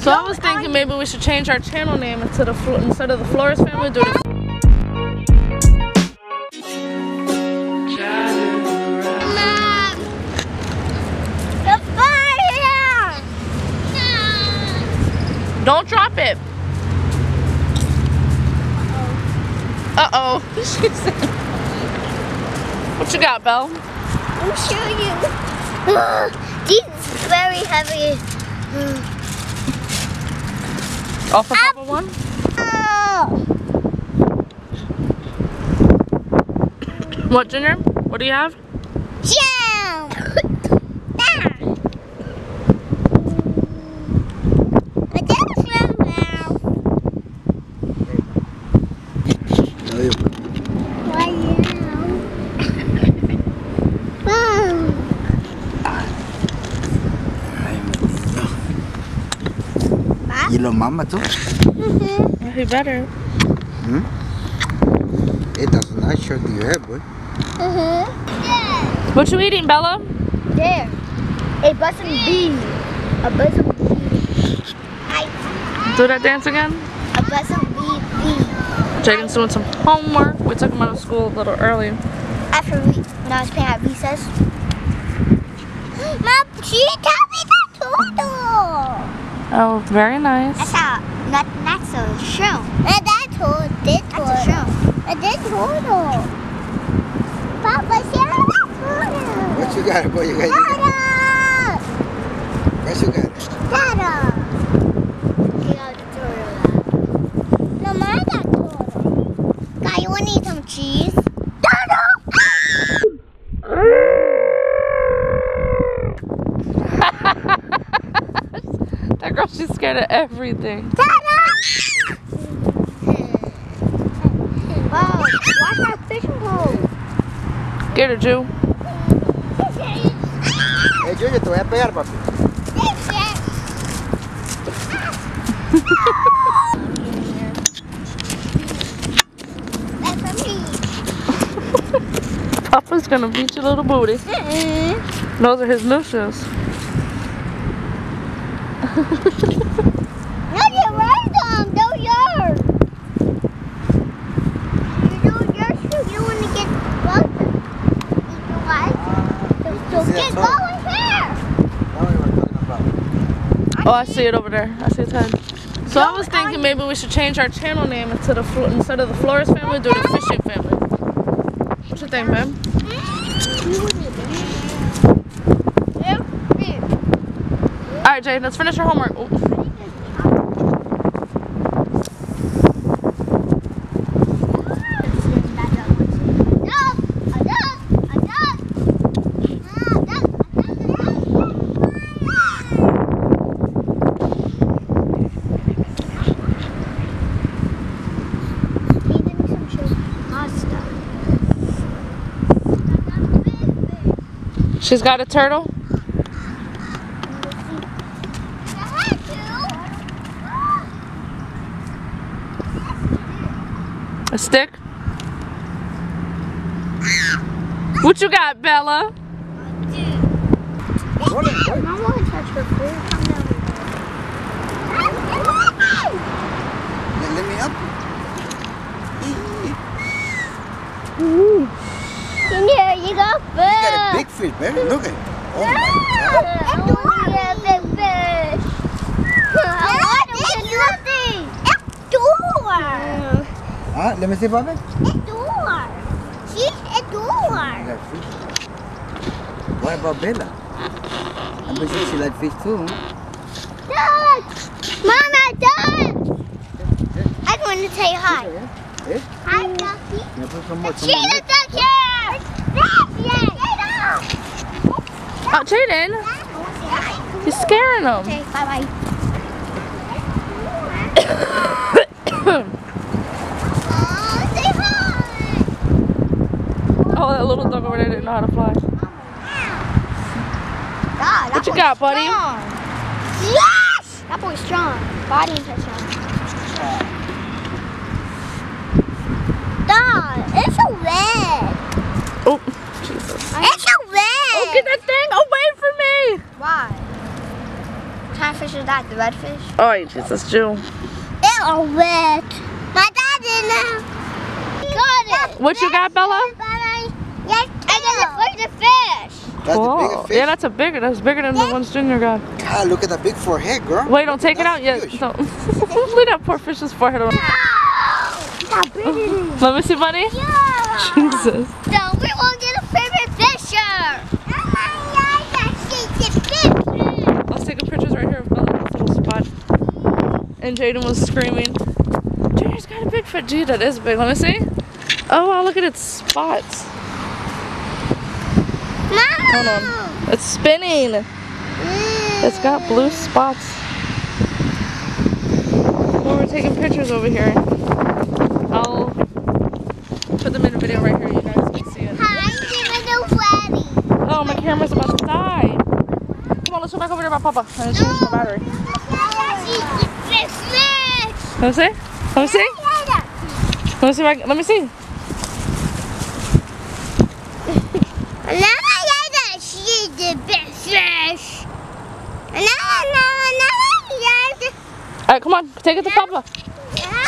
So I was thinking maybe we should change our channel name into the instead of the Flores family, do the! Don't drop it. Uh oh. what you got, Belle? I'll show you. These is very heavy. Off the top one? What, Junior? What do you have? Jump! Ah. But that's from now. Why now? ¿Y too? mamas tú? Mhm. He better. Hey, that's a nice shirt you have, boy. Mhm. Yeah. What you eating, Bella? There. A bus and bee. A bus and bee. I, Do that dance again? a bus and bee bee. Jaden's doing some homework. We took him out of school a little early. After we, when I was playing at recess. Mom, she taught me the turtle. Oh, very nice. That's how, not, that's a shrimp. And that's a this That's a shrimp. And this turtle. Papa, see that turtle. What you got, boy? You got, you got, what you got? Dada! He got the turtle. No, mine got turtle. Guy, you want to eat some cheese? Dada! That girl, she's scared of everything. Dada! Wow, watch our fishing pole. Get her, Jew. Eh, yo, yo te voy a pegar, papi. For me. Papa's gonna beat your little booty. Those are his new shoes. No, you wear them. They're yours. You know your shoes. You want to get bugs. You know? Uh, so, so get going here. Now we were talking about. Oh, I see it over there. I see its head. So I was thinking maybe we should change our channel name into the Flo- instead of the Flores family, do the fishing family. What you think, babe? Hmm? All right, Jade, let's finish our homework. Ooh. She's got a turtle. A stick. What you got, Bella? Roll it, boy. Mom won't touch. Come down. Let, let me up. Here you go You got a big fish, baby. Look at it. Oh my God. Yeah, big fish. I want to get nothing. It's door. Ah, let me see, papi. It's door. See, it's door. You got fish. What about Bella? I bet you she likes fish too. huh? Dad! Mama, Dad! I want to say hi. Eh? Hi, Ducky. Me put some more. Some She more. is the! Yes! Oh, Jaden, you're scaring them. Okay, bye-bye. Oh, say hi! Oh, that little dog over there didn't know how to fly. God, What you got, buddy? Yes! That boy's strong. Body strong. Dad, it's a red. Oh, Jesus. It's a red. Oh, get that thing away from me. Why? kind of fish is that? The redfish? Oh, Jesus, Jew. They're wet. My dad didn't. Got it. What you got, Bella? Yes, and then the fish. That's the Whoa. biggest fish. Yeah, that's a bigger. That's bigger than the ones Junior got. God, look at that big forehead, girl. Wait, don't take it out yet. huge. Don't. Look at that poor fish's forehead. on- How big it is. Let me see, buddy. Yeah. Jesus. So we will get a favorite fisher. fish. Let's take a pictures right here of Bella in this little spot. And Jaden was screaming. Junior's got a big fish. Gee, that is big. Let me see. Oh wow, look at its spots. Hold on. It's spinning. It's got blue spots. Well, we're taking pictures over here. I'll put them in a video right here. You guys can see it. Hi, wedding. Oh, my camera's about to die. Come on, let's go back over there by Papa and change my battery. Let me see. Let me see. Let me see. I, let me see. All right, come on, take it to Papa.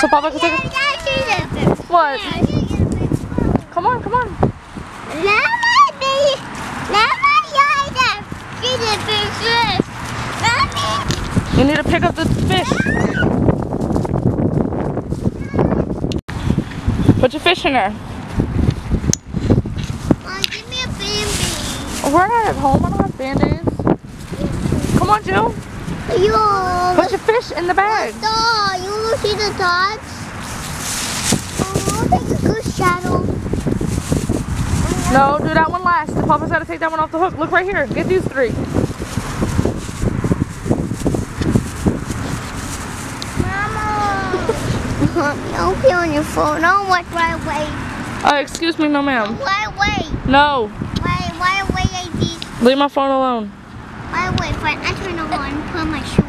So Papa can take it. What? Come on, come on. You need to pick up the fish. Put your fish in there. We're not at home. I don't have band-aids. Come on, Jill. Yo, Put your fish in the bag. Dog, you wanna see the dots? Oh, take a good shadow. No, do that one last. The Papa's got to take that one off the hook. Look right here. Get these three. Mama. Don't be on your phone. Don't watch right away. Oh, excuse me, no ma'am. Right away. No. Right, right away. Leave my phone alone. Right away. Fine. I turn on. Put my here.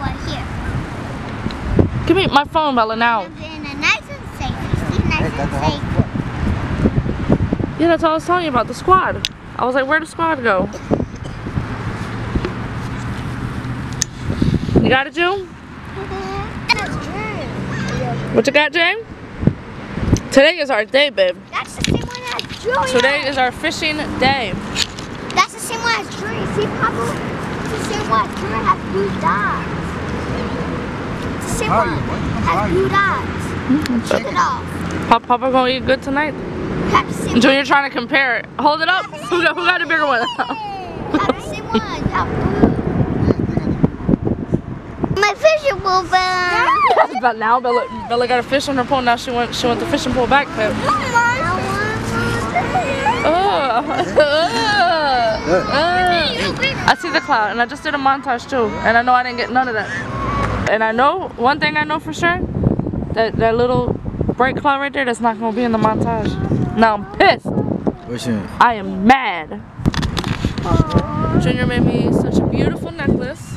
Give me my phone, Bella, now. Live in a nice and safe. You see, nice Hey, that's the and whole safe. Yeah, that's all I was telling you about, the squad. I was like, where'd the squad go? You got it, June? What you got, Jane? Today is our day, babe. That's the same one as Julia. Today is our fishing day. That's the same one as Julia. See, Papa? It's the same one as Julia has blue dots. It's the same How are one. Has blue dots. Check it off. Papa, Papa gonna eat good tonight. Have the same Junior trying to compare it. Hold it up. Who got, who got a bigger one? My fishing pole bag. but now Bella, Bella got a fish on her pole. Now she went she went the fishing pole back. Ugh. Ugh. I see the cloud, and I just did a montage too, and I know I didn't get none of that. And I know one thing I know for sure that that little bright cloud right there that's not gonna be in the montage. Now I'm pissed. What's your I am mad. Junior made me such a beautiful necklace.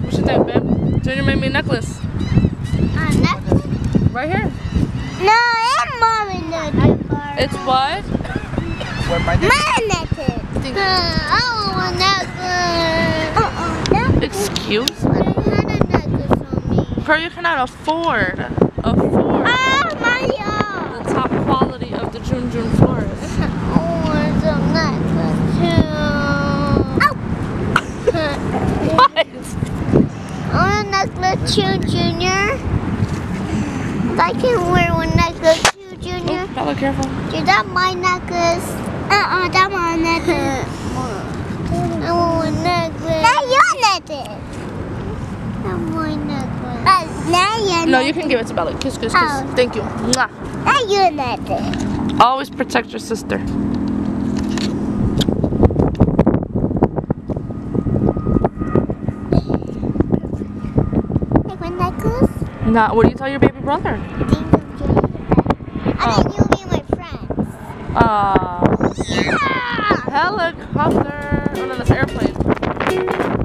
What you think, babe? Junior made me a necklace A necklace? right here. No, it's mommy necklace. It's what? What my name? My necklace. Uh, I want a necklace. Excuse? I had a necklace Girl, you cannot afford afford Ah, Mario. the top quality of the June June. I want a necklace too. What? I want a necklace too, Junior. I can wear one necklace too, Junior. Oh, Bella, careful. Is that my necklace? Uh-uh, that's my necklace. I want a necklace. That's your necklace. That's my necklace. That's not your No, you can give it to Bella. Kiss, kiss, kiss. Oh. Thank you. Mwah. That's your necklace. Always protect your sister. Like my necklace? Nah, what do you tell your baby brother? I think you'll be my friend. Ah, Yeah! helicopter. Oh no, that's airplane.